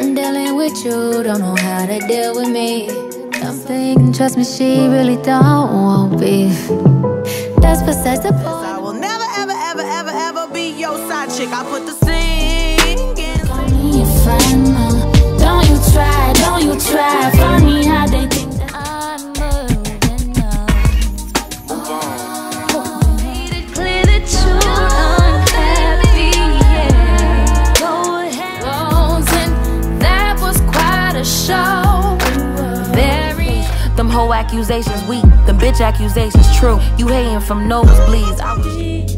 Done dealing with you, don't know how to deal with me. I'm thinking, trust me, she really don't want beef. That's besides the point. I will never, ever, ever, ever, ever be your side chick. I put the scene. show. Very them whole accusations weak, them bitch accusations true. You hating from nosebleeds.